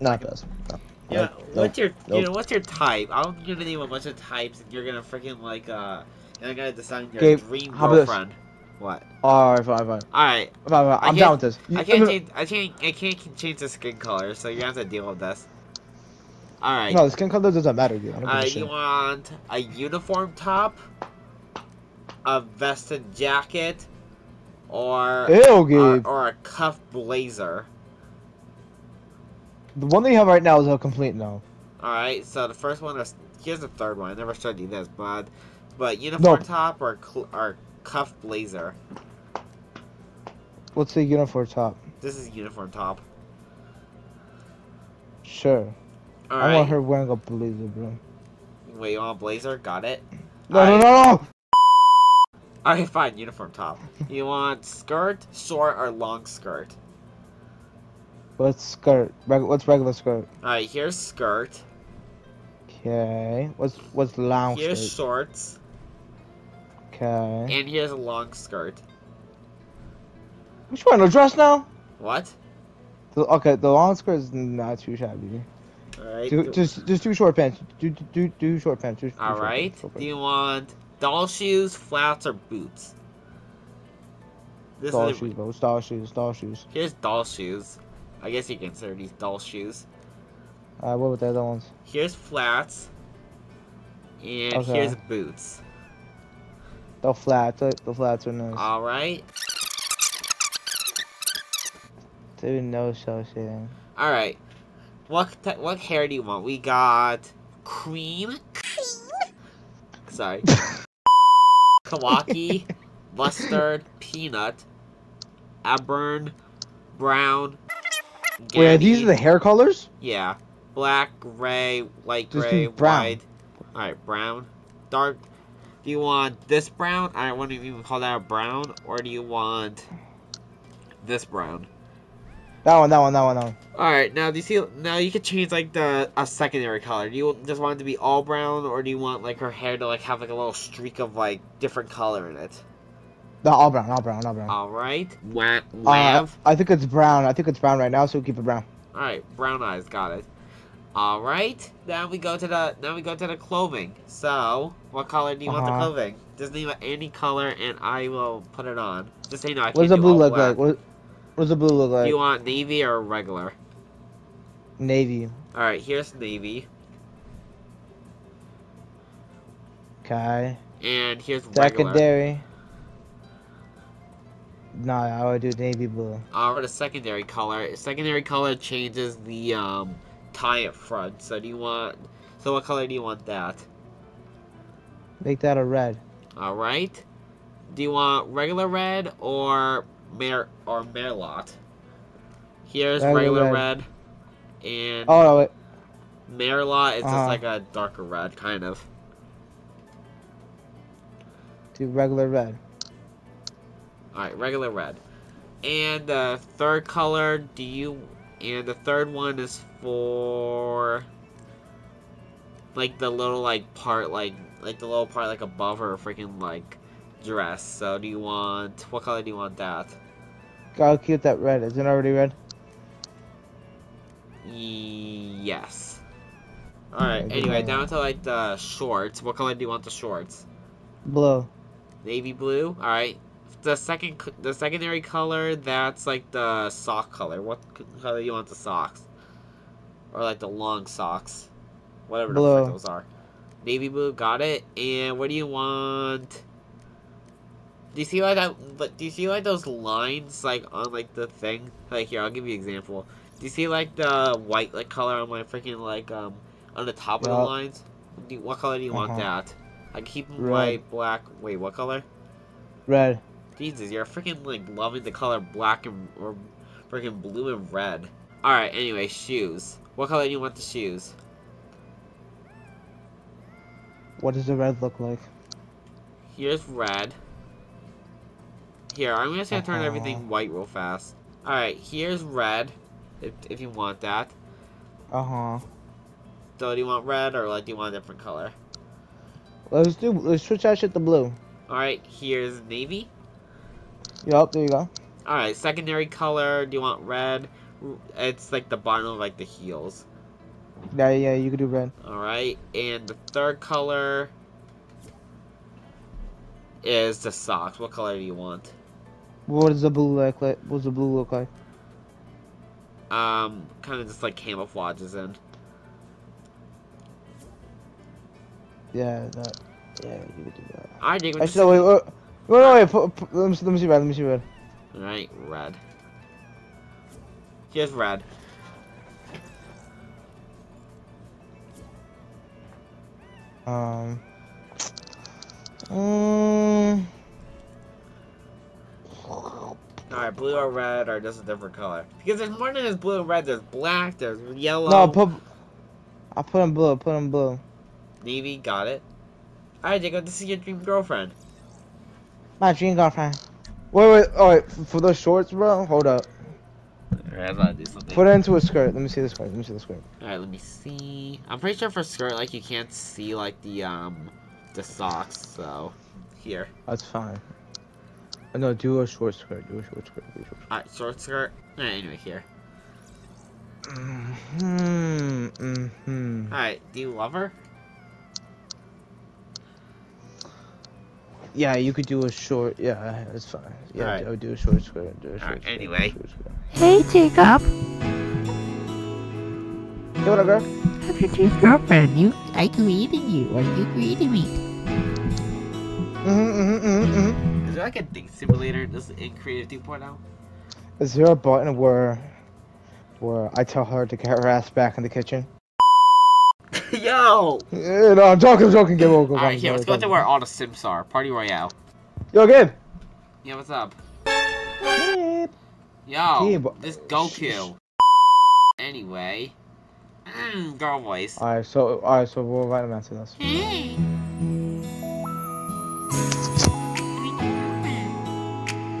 Not best. No. Yeah, Nope, what's your you know what's your type? I'm gonna name a bunch of types, and you're gonna freaking like uh, and I'm gonna design your dream about this? What? Alright, fine, fine. All right, Fine, fine. I I'm down with this. You- I can't change. I can't. I can't change the skin color, so you have to deal with this. All right. No, the skin color doesn't matter, dude. I Uh, you want a uniform top, a vested jacket, or Ew, or, or a cuff blazer. The one that you have right now is a complete no. All right. So the first one is here's the third one. I never showed you this, but but uniform No. top or cl- or cuff blazer. What's the uniform top? This is uniform top. Sure. All I right. want her wearing a blazer, bro. Wait, you want a blazer? Got it. No, no, no, no! Alright, fine. Uniform top. You want skirt, short, or long skirt? What's skirt? What's regular skirt? Alright, here's skirt. Okay. What's what's long Here's skirt? shorts. Okay. And here's a long skirt. Which one? A dress now? What? The, okay, the long skirt is not too shabby. Alright. Do, just just do short pants. Do do do, short pants. Do, do short Alright. Do you want doll shoes, flats, or boots? This Doll shoes, bro. Doll shoes. Doll shoes. Here's doll shoes. I guess you consider these doll shoes. Uh, what were the other ones? Here's flats. And Okay. here's boots. The flats. uh, The flats are nice. Alright. Dude, no so shit. All right. What what hair do you want? We got cream. cream. Sorry. Kawaki, mustard, peanut, auburn, brown. Wait, these are the hair colors? Yeah, black, gray, light gray, brown. white. All right, brown, dark. Do you want this brown? I don't want to even call that a brown, or do you want this brown? That one, that one, that one, that one. All right, now do you see? Now you could change like the a secondary color. Do you just want it to be all brown, or do you want like her hair to like have like a little streak of like different color in it? No, all brown, all brown, all brown. All right, Wa- Uh, I think it's brown. I think it's brown right now, so we'll keep it brown. All right, brown eyes, got it. All right, now we go to the now we go to the clothing. So, what color do you want the Uh-huh. clothing? Just name it any color, and I will put it on. Just say no. I What does the blue look black. like? What, what does the blue look Do like? you want navy or regular? Navy. All right, here's navy, Okay. and here's regular. Secondary. Nah, I would do navy blue. Uh, for the secondary color, secondary color changes the um, tie up front. So do you want? So what color do you want that? Make that a red. All right. Do you want regular red or mer or merlot? Here's Regular regular, red. red. and Oh no, wait. merlot is Uh-huh. just like a darker red, kind of. Do regular red. All right, regular red. And the third color, do you? And the third one is for like the little like part, like like the little part like above her freaking like dress. So do you want what color do you want that? Gotta keep that red. Isn't it already red? Yes. All right. Anyway, down to like the shorts. What color do you want the shorts? Blue. Navy blue. All right. The second, the secondary color, that's like the sock color. What color do you want the socks? Or like the long socks, whatever the Blue. those are. Navy blue, got it. And what do you want? Do you see like that? But do you see like those lines like on like the thing? Like here, I'll give you an example. Do you see like the white like color on my freaking like um on the top of the lines? Do what color do you want Uh-huh. that? I keep Red. white, black. Wait, what color? Red. Jesus, you're freaking like loving the color black and or freaking blue and red. All right. Anyway, shoes. What color do you want the shoes? What does the red look like? Here's red. Here, I'm just gonna turn Uh-huh. everything white real fast. All right. Here's red. If if you want that. Uh huh. So do you want red or like do you want a different color? Let's do. Let's switch that shit to blue. All right. Here's navy. Yup. There you go. All right. Secondary color. Do you want red? It's like the bottom of like the heels. Yeah, yeah, you could do red. All right, and the third color is the socks. What color do you want? What does the blue look like? What does the blue look like? Um, kind of just like camouflages in. Yeah, that. Yeah, you could do that. I think. Actually, wait, wait, wait, wait, wait put, let me see, let me see red. Let me see red. All right, red. Here's red. Um. Um. Alright, blue or red or just a different color. Because there's more than just blue and red, there's black, there's yellow. No, put. I'll put in blue. Put in blue. Navy, got it. Alright, Jacob, this is your dream girlfriend. My dream girlfriend. Wait, wait, oh wait, for those shorts, bro. Hold up. Alright, I'm gonna do something. Put it into a skirt. Let me see the skirt. Let me see the skirt. Alright, let me see. I'm pretty sure for skirt, like, you can't see, like, the, um, the socks, so. Here. That's fine. Uh, No, do a short skirt. Do a short skirt. Do a short skirt. Alright, short skirt. Alright, anyway, here. Hmm. Hmm. Alright, do you love her? Yeah, you could do a short. Yeah, that's fine. Yeah, Alright. I would do a short skirt. Do a short Alright, skirt, anyway. short skirt. Hey, Jacob. Hey, what up, girl? I'm your dream girlfriend. You, I created you, or you created me. Mm-hmm, mm-hmm, mm-hmm, mm-hmm. Is there, like, a date simulator in this in Creative 2.0? Is there a button where, where I tell her to get her ass back in the kitchen? Yo! Yeah, no, I'm joking. I'm joking. Give over. Alright, here, let's go to where all the Sims are. Party Royale. Yo, Gabe. Yeah, what's up? Gabe. Yo, Yeah, but- this Goku. Anyway. Mm, girl voice. All right, so all right, so we'll invite him after this. Hey.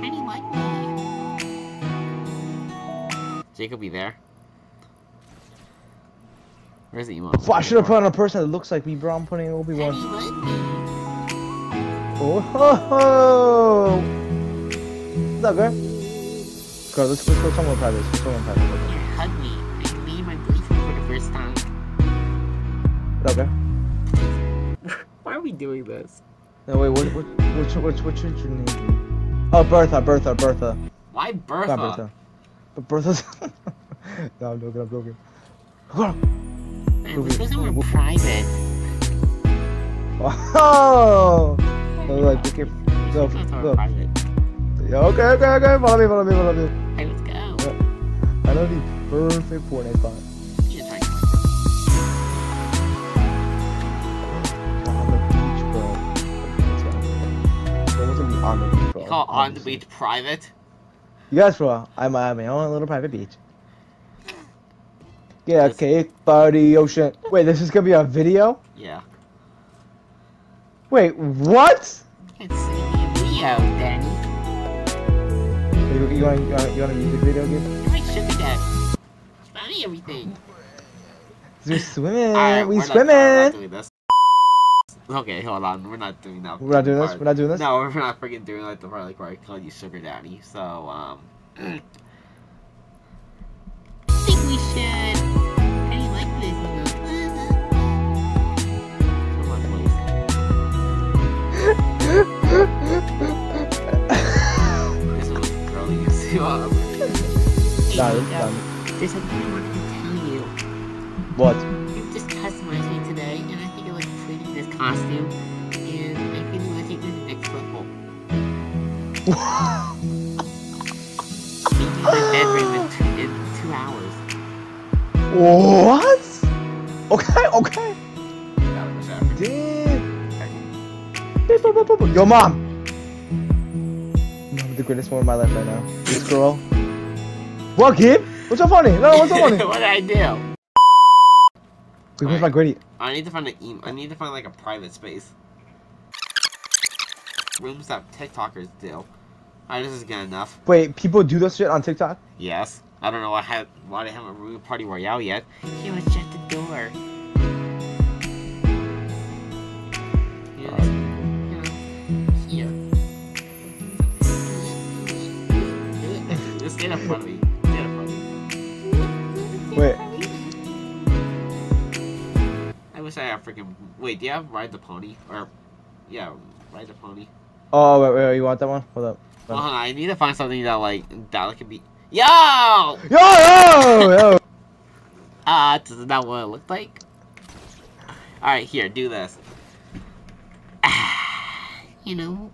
How do you like me? Jacob be there. Where's the emo? Well, I should have put on a person that looks like me, bro. I'm putting Obi How Wan. do you like me? Oh, ho, ho. What's up, girl? Girl, let's, let's go somewhere private. Let's go somewhere private. Here, hug me. I made my boyfriend for the first time. What up, girl? Why are we doing this? No, wait, what, what, what's, your- what's, what's your name? be? Oh, Bertha, Bertha, Bertha. Why Bertha? Not Bertha. But Bertha's. no, I'm joking, I'm joking. Girl. Man, let's go somewhere private. Oh! So, like, we can, go private. Yeah, okay, okay, okay. Follow me, follow me, follow me. Hey, let's go. I know the perfect Fortnite spot. On the beach, bro. It wasn't the on the beach. You call on the beach private? Yes, bro. I'm at my own little private beach. Yeah, This- cake, party, ocean. Wait, this is gonna be a video? Yeah. Wait, what? It's a video, Danny. You, you, want, you, want, you want a music video? You're my sugar daddy. Me everything. We're swimming. Alright, we we're not- we're not swimming. doing this. Okay, hold on. We're not doing that. We're not doing this. part. We're not doing this. No, we're not freaking doing like the part like where I call you sugar daddy. So, um, This one was girly. You see what? I'm- Hey, Nah, There's something I wanted to tell you. What? You just customized me today, and I think it looks pretty in this costume. And I think we want to take to the next level. My bedroom in two, in two hours. what? Okay, okay. Yo, mom. I'm the greatest moment of my life right now. This girl. What, Gabe? What's so funny? No, what's so funny? what did I do? Wait, where's my gritty? I need to find an e- I need to find like a private space. Rooms that TikTokers do. Alright, this is good enough. Wait, people do this shit on TikTok? Yes. I don't know why I had why they haven't room party royale yet. He was just shut the door. Wait. I wish I had freaking. Wait, do you have Ride the Pony? Or. Yeah, Ride the Pony. Oh, wait, wait, wait you want that one? Hold up. Hold on, I need to find something that, like, that could be. Yo! Yo! Yo! yo! Ah, uh, this not what it looked like. Alright, here, do this. you know.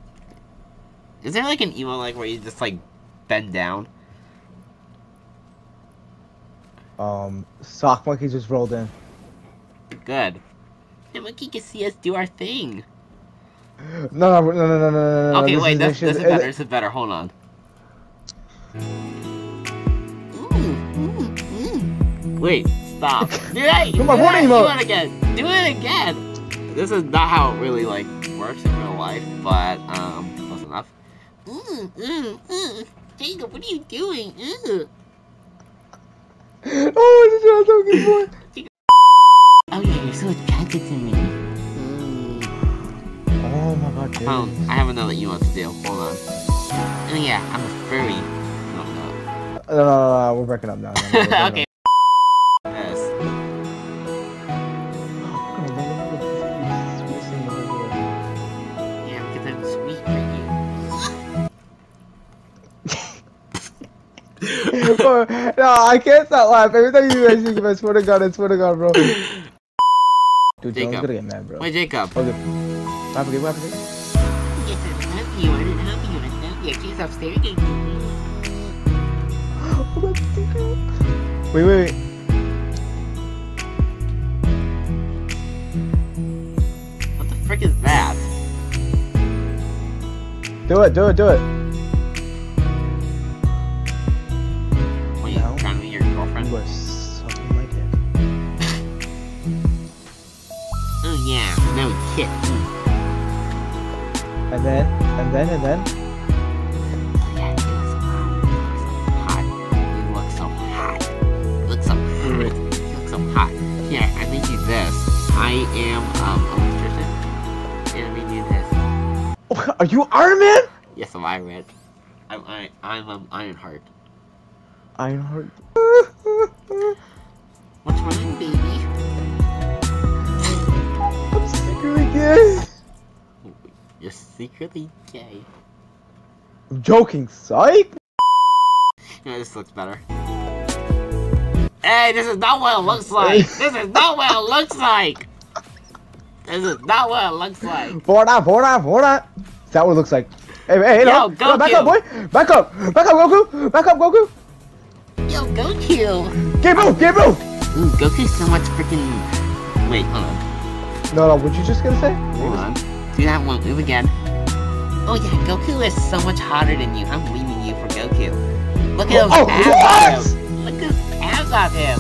Is there like an emo like where you just like bend down? Um, sock monkey just rolled in. Good. the monkey can see us do our thing. No, no, no, no, no, no, no, no. Okay, this wait, is this, this is better. This is better. Hold on. Wait, stop. Do it. Come on, do what it. Do it again. Do it again. This is not how it really like works in real life, but um, close enough. Ooh, ooh, ooh. Jacob, what are you doing? Ooh. Oh, this is what I'm looking for. Oh yeah, you're so attracted to me. Mm. Oh my god, dude. Um, I have another emo to do. Hold on. Oh yeah, I'm a furry. No, no. No, no, no, no, we're breaking up now. No, no, okay. Bro, no, I can't stop laughing. Every time you guys think I swear to God, I swear to God, bro. Dude, John's Jacob. gonna get mad, bro. Wait, Jacob. Okay. What happened? What happened? Yes, I love you. I love you. I love you. Wait, wait, wait. What the frick is that? Do it, do it, do it. No shit. And then, and then, and then. Oh yeah, You look so hot. You look so hot. you look so hot. Wait, wait. You look so hot. Here, I made you this. I am um electrician. And I made you this. Oh, Are you Iron Man? Yes, I'm Iron Man. I'm I, I'm um, Ironheart. Ironheart. What's wrong, baby? Gay. You're secretly gay. I'm joking, psych. Yeah, this looks better. Hey, this is not what it looks like. This is not what it looks like. This is not what it looks like. Fortnite, Fortnite, Fortnite. Is that what it looks like? Hey, hey, hey, Yo, no. no, back up, boy. Back up. Back up, Goku. Back up, Goku. Yo, Goku! Get move, get move. Ooh, Goku's so much freaking. Wait, hold on. No, no, what you just gonna say? Hold on. Do that one move again. Oh yeah, Goku is so much hotter than you. I'm leaving you for Goku. Look at those Oh, abs what? on him. Look at those abs on him.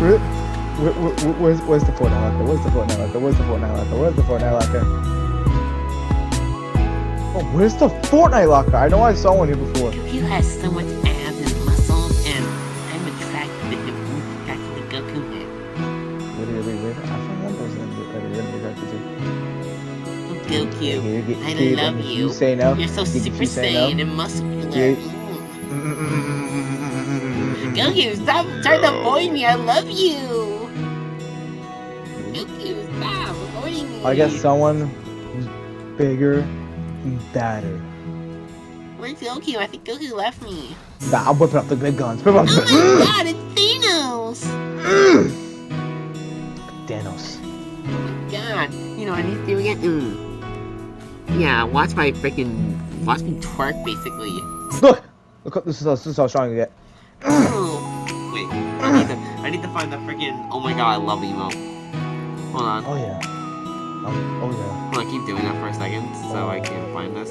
Where, where, where, where's, where's the Fortnite locker? Where's the Fortnite locker? Where's the Fortnite locker? Where's the Fortnite locker? Oh, where's the Fortnite locker? I know I saw one here before. Goku has so much Oh, get- I love you. You say no. you're so super saiyan no. and muscular. Mm. Goku, stop trying to avoid me. I love you. Goku, stop avoiding me. I guess someone who's bigger and badder. Where's Goku? I think Goku left me. Nah, I'm whipping up the big guns. Whip up Oh my god, it's Thanos! Thanos. God, you know what I need to do again? Mm. Yeah, watch my freaking watch me twerk basically. Look! Look, this is how, this is how strong you get. Oh, Wait, I need to I need to find the freaking oh my god, I love emote. Hold on. Oh yeah. Um, oh yeah. Hold on, keep doing that for a second so I can find this.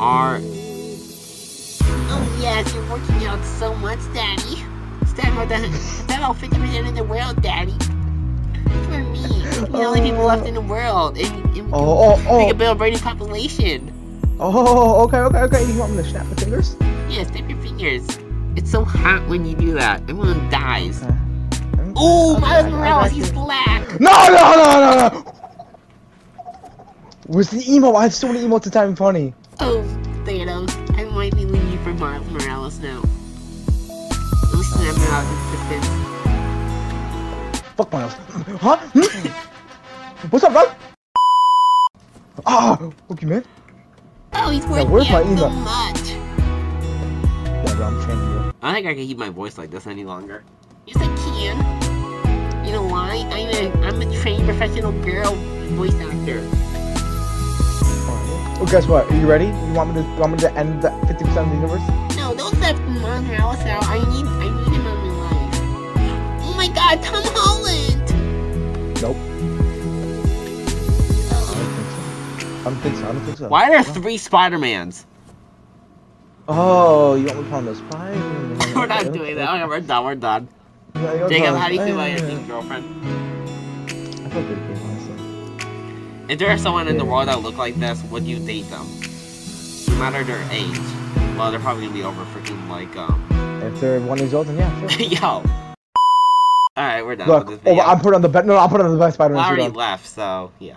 Oh R oh yes, you're working out so much, Daddy. Stand with the stand all 50% of the world, Daddy. You're the only people left in the world, we can, Oh, oh, we oh. can build a brainy population. Oh, oh, oh, oh, okay, okay, okay. You want me to snap my fingers? Yeah, snap your fingers. It's so hot when you do that. Everyone dies. Okay. Oh, Okay, Miles I- I Morales, he's black. No, no, no, no, no! Where's the emo? I have so many emotes. Not even funny. Oh, Thanos, I might be leaving you for Miles Morales now. At least I'm out of existence. Fuck Miles. Huh? Hmm? What's up, bro? Ah, okay, man. Oh, he's working where's my out so much. Yeah, bro, I'm training you. I don't think I can keep my voice like this any longer. Yes, I can. You know why? I'm a, I'm a trained professional girl voice actor. Alright. Well, guess what? Are you ready? You want me to? You want me to end the 50% of the universe? No, don't let Mon House out. I need, I need him in my life. Oh my God, Tom Holland! Nope. I don't think so. I don't think so. I don't think so. Why are there three Spider-Mans? Oh, you want me to call him the spy? we're not doing that. Okay, we're done. We're done. Jacob, how do you feel about your teen girlfriend? I feel pretty good, honestly. If there's someone in the world that look like this, would you date them? No matter their age. Well, they're probably gonna be over freaking like um. If they're one years old, then yeah, sure. Yo. All right, we're done Look, with this oh, video. I'm putting on the best. No, I'm putting on the best Spider-Man I already left, so yeah.